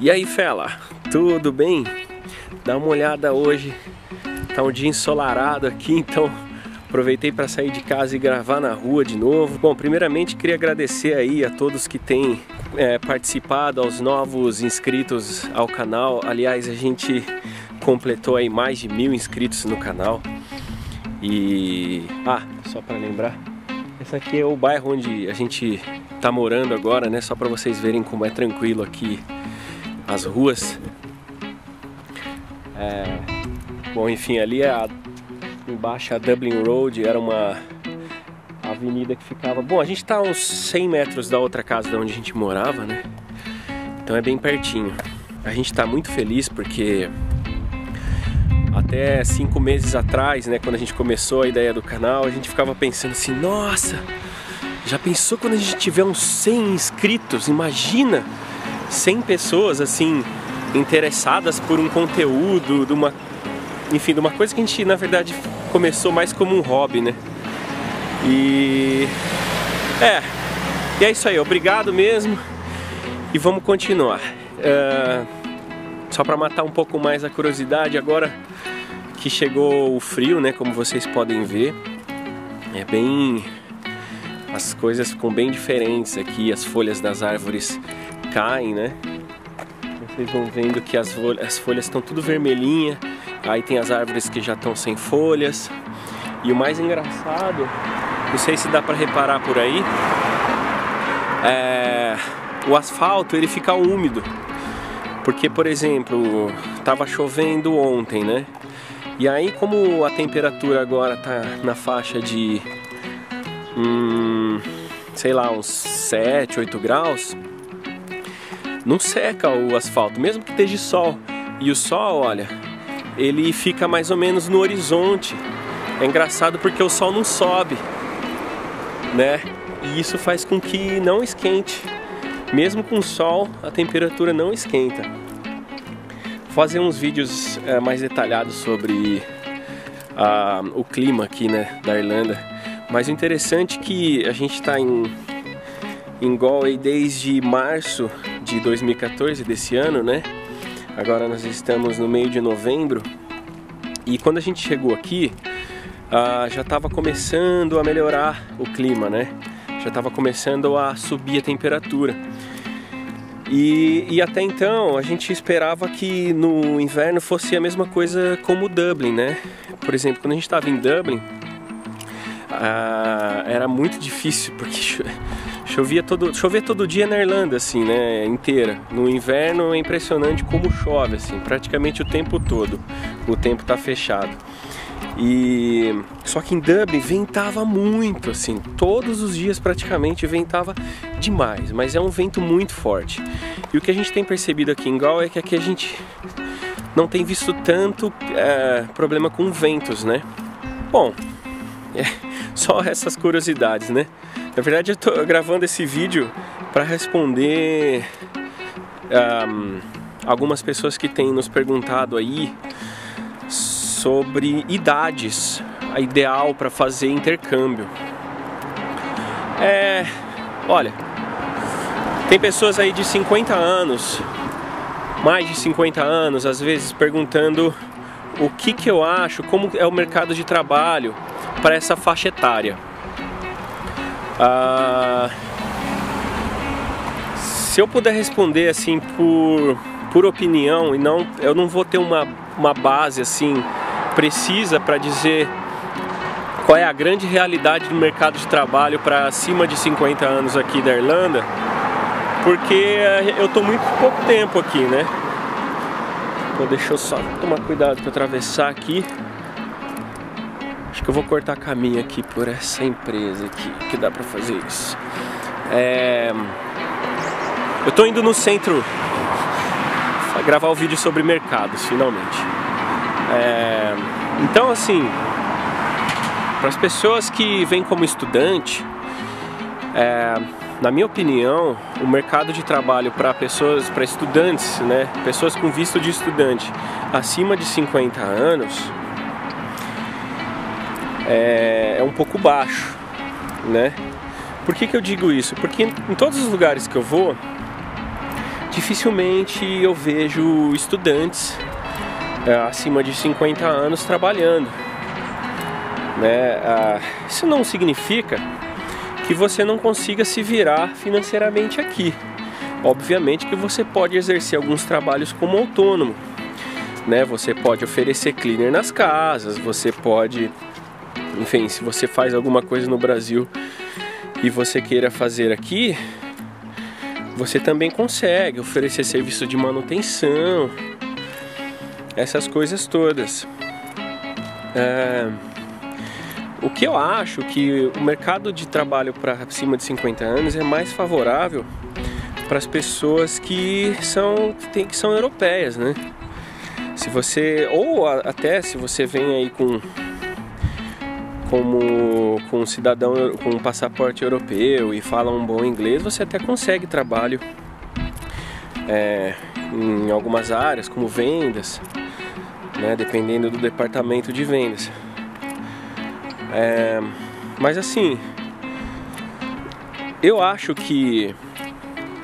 E aí, fela, tudo bem? Dá uma olhada hoje, tá um dia ensolarado aqui, então aproveitei para sair de casa e gravar na rua de novo. Bom, primeiramente queria agradecer aí a todos que têm é, participado, aos novos inscritos ao canal. Aliás, a gente completou aí mais de mil inscritos no canal. E ah, só para lembrar, esse aqui é o bairro onde a gente tá morando agora, né? Só para vocês verem como é tranquilo aqui as ruas. É... Bom, enfim, ali é a... embaixo a Dublin Road, era uma avenida que ficava... Bom, a gente tá a uns 100 metros da outra casa de onde a gente morava, né? Então é bem pertinho. A gente tá muito feliz porque até cinco meses atrás, né, quando a gente começou a ideia do canal, a gente ficava pensando assim, nossa, já pensou quando a gente tiver uns 100 inscritos? Imagina 100 pessoas assim interessadas por um conteúdo, de uma, enfim, de uma coisa que a gente na verdade começou mais como um hobby, né? E é, e é isso aí. Obrigado mesmo e vamos continuar. Uh, só para matar um pouco mais a curiosidade agora que chegou o frio, né? Como vocês podem ver, é bem as coisas ficam bem diferentes aqui, as folhas das árvores caem, né? Vocês vão vendo que as, as folhas estão tudo vermelhinha, aí tem as árvores que já estão sem folhas. E o mais engraçado, não sei se dá para reparar por aí, é o asfalto ele fica úmido. Porque, por exemplo, estava chovendo ontem, né? E aí, como a temperatura agora tá na faixa de, hum, sei lá, uns 7, 8 graus, não seca o asfalto, mesmo que esteja sol. E o sol, olha, ele fica mais ou menos no horizonte. É engraçado porque o sol não sobe, né? E isso faz com que não esquente. Mesmo com sol, a temperatura não esquenta fazer uns vídeos é, mais detalhados sobre uh, o clima aqui né, da Irlanda. Mas o interessante é que a gente está em, em Galway desde março de 2014 desse ano, né? Agora nós estamos no meio de novembro e quando a gente chegou aqui uh, já estava começando a melhorar o clima, né? Já estava começando a subir a temperatura. E, e, até então a gente esperava que no inverno fosse a mesma coisa como Dublin, né? Por exemplo, quando a gente estava em Dublin, ah, era muito difícil porque chovia todo, chovia todo dia na Irlanda, assim, né? Inteira. No inverno é impressionante como chove, assim, praticamente o tempo todo. O tempo está fechado. E só que em Dublin ventava muito, assim, todos os dias praticamente ventava demais, mas é um vento muito forte. E o que a gente tem percebido aqui em Galway é que aqui a gente não tem visto tanto é, problema com ventos, né? Bom, é, só essas curiosidades, né? Na verdade, eu tô gravando esse vídeo para responder um, algumas pessoas que têm nos perguntado aí sobre idades, a ideal para fazer intercâmbio. É, olha, tem pessoas aí de 50 anos, mais de 50 anos, às vezes perguntando o que que eu acho, como é o mercado de trabalho para essa faixa etária. Ah, se eu puder responder assim por, por opinião e não eu não vou ter uma, uma base assim precisa para dizer qual é a grande realidade do mercado de trabalho para acima de 50 anos aqui da Irlanda, porque eu estou muito pouco tempo aqui, né? Então deixa eu só tomar cuidado para atravessar aqui. Eu vou cortar caminho aqui por essa empresa aqui, que dá para fazer isso. É... Eu estou indo no centro gravar o vídeo sobre mercados, finalmente. É, então, assim, para as pessoas que vêm como estudante, é, na minha opinião, o mercado de trabalho para pessoas, para estudantes, né, pessoas com visto de estudante acima de 50 anos, é, é um pouco baixo, né? Por que, que eu digo isso? Porque em todos os lugares que eu vou, dificilmente eu vejo estudantes é, acima de 50 anos trabalhando. Né? Ah, isso não significa que você não consiga se virar financeiramente aqui. Obviamente que você pode exercer alguns trabalhos como autônomo. Né? Você pode oferecer cleaner nas casas, você pode, enfim, se você faz alguma coisa no Brasil e você queira fazer aqui, você também consegue oferecer serviço de manutenção, essas coisas todas. É, o que eu acho que o mercado de trabalho para acima de 50 anos é mais favorável para as pessoas que são que, que são europeias, né? Se você ou até se você vem aí com como com um cidadão com um passaporte europeu e fala um bom inglês, você até consegue trabalho é, em algumas áreas, como vendas, né, dependendo do departamento de vendas. É, mas assim, eu acho que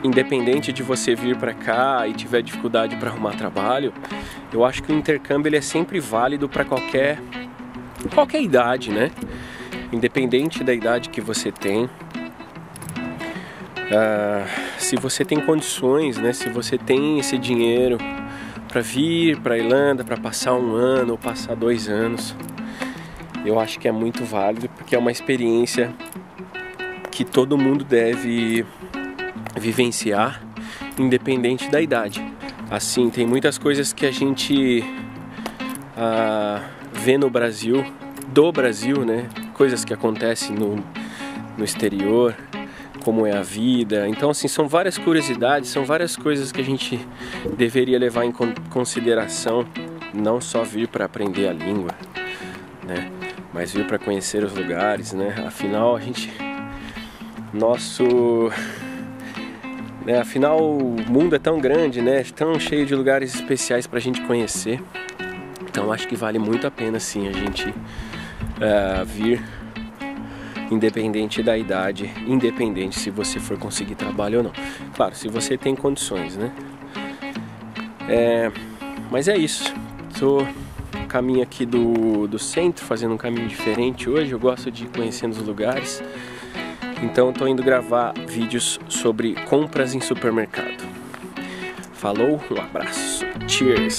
independente de você vir para cá e tiver dificuldade para arrumar trabalho, eu acho que o intercâmbio ele é sempre válido para qualquer qualquer idade, né? Independente da idade que você tem. Uh, se você tem condições, né? Se você tem esse dinheiro para vir para Irlanda, para passar um ano ou passar dois anos, eu acho que é muito válido porque é uma experiência que todo mundo deve vivenciar, independente da idade. Assim, tem muitas coisas que a gente uh, vê no Brasil, do Brasil, né? Coisas que acontecem no, no exterior, como é a vida. Então, assim, são várias curiosidades, são várias coisas que a gente deveria levar em consideração, não só vir para aprender a língua, né? Mas vir para conhecer os lugares, né? Afinal, a gente nosso né, afinal o mundo é tão grande, né? Tão cheio de lugares especiais para a gente conhecer. Então acho que vale muito a pena sim a gente uh, vir independente da idade, independente se você for conseguir trabalho ou não. Claro, se você tem condições, né? É, mas é isso. Estou caminho aqui do, do centro, fazendo um caminho diferente hoje. Eu gosto de ir conhecendo os lugares. Então estou indo gravar vídeos sobre compras em supermercado. Falou, um abraço. Cheers!